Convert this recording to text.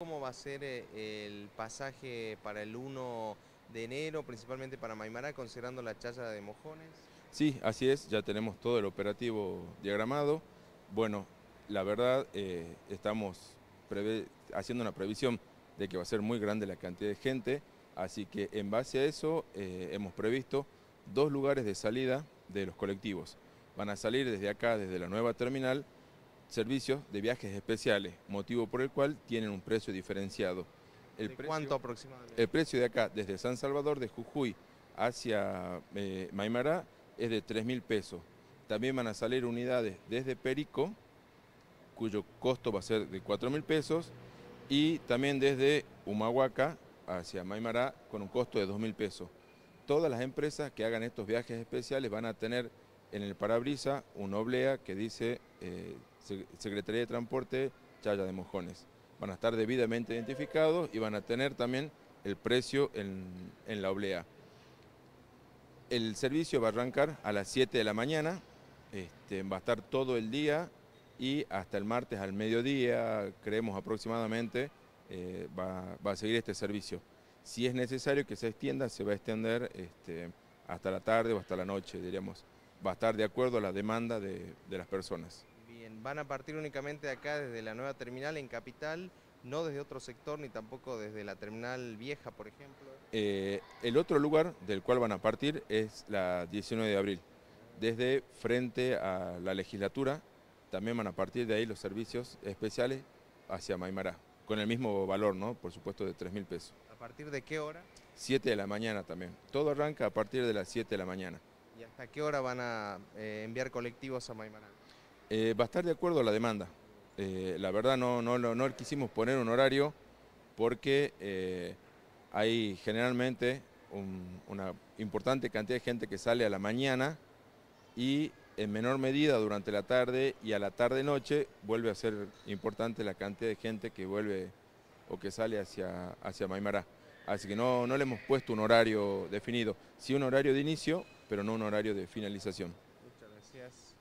¿Cómo va a ser eh, el pasaje para el 1 de enero, principalmente para Maimará, considerando la chaya de Mojones? Sí, así es, ya tenemos todo el operativo diagramado. Bueno, la verdad, eh, estamos haciendo una previsión de que va a ser muy grande la cantidad de gente, así que en base a eso eh, hemos previsto dos lugares de salida de los colectivos. Van a salir desde acá, desde la nueva terminal, servicios de viajes especiales, motivo por el cual tienen un precio diferenciado. El cuánto aproximadamente? El precio de acá, desde San Salvador de Jujuy hacia eh, Maimará, es de 3 mil pesos. También van a salir unidades desde Perico, cuyo costo va a ser de 4 mil pesos, y también desde Humahuaca hacia Maimará con un costo de 2 mil pesos. Todas las empresas que hagan estos viajes especiales van a tener en el parabrisa una oblea que dice eh, Secretaría de Transporte Chaya de Mojones. Van a estar debidamente identificados y van a tener también el precio en, la oblea. El servicio va a arrancar a las 7 de la mañana, este, va a estar todo el día y hasta el martes al mediodía, creemos aproximadamente, eh, va, a seguir este servicio. Si es necesario que se extienda, se va a extender este, hasta la tarde o hasta la noche, diríamos. Va a estar de acuerdo a la demanda de las personas. Bien, van a partir únicamente de acá, desde la nueva terminal en Capital, no desde otro sector ni tampoco desde la terminal vieja, por ejemplo. Eh, el otro lugar del cual van a partir es la 19 de abril. Desde frente a la legislatura, también van a partir de ahí los servicios especiales hacia Maimará, con el mismo valor, ¿no? Por supuesto, de 3 mil pesos. ¿A partir de qué hora? 7 de la mañana también. Todo arranca a partir de las 7 de la mañana. ¿Y hasta qué hora van a eh, enviar colectivos a Maimará? Eh, va a estar de acuerdo a la demanda. Eh, la verdad no, no, no, quisimos poner un horario porque eh, hay generalmente una importante cantidad de gente que sale a la mañana y en menor medida durante la tarde y a la tarde-noche vuelve a ser importante la cantidad de gente que vuelve o que sale hacia, hacia Maimará. Así que no, no le hemos puesto un horario definido, sí un horario de inicio, pero no un horario de finalización. Muchas gracias.